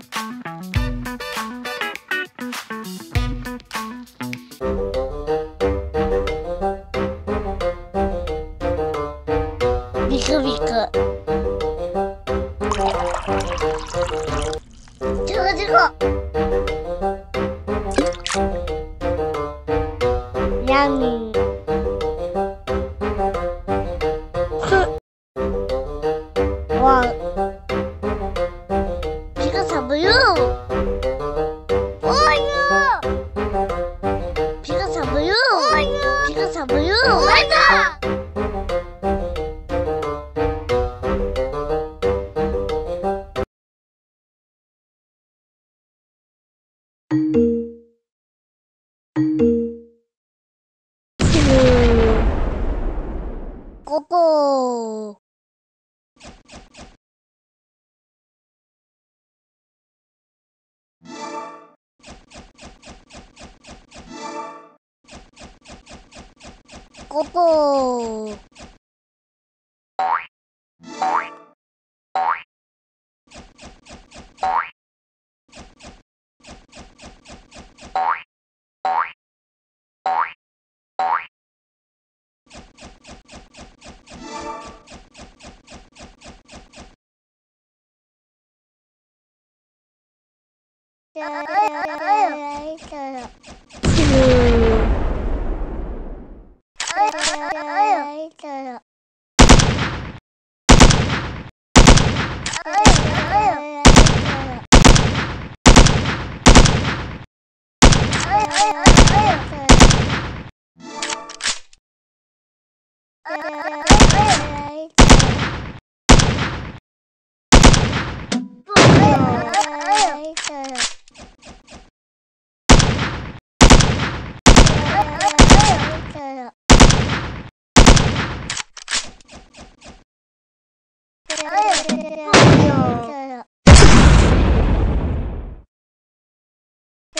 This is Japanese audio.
ビクビク。ちょこちょこ。にゃん。ふ。わブルー。おいだ。ここ。こ Yeah.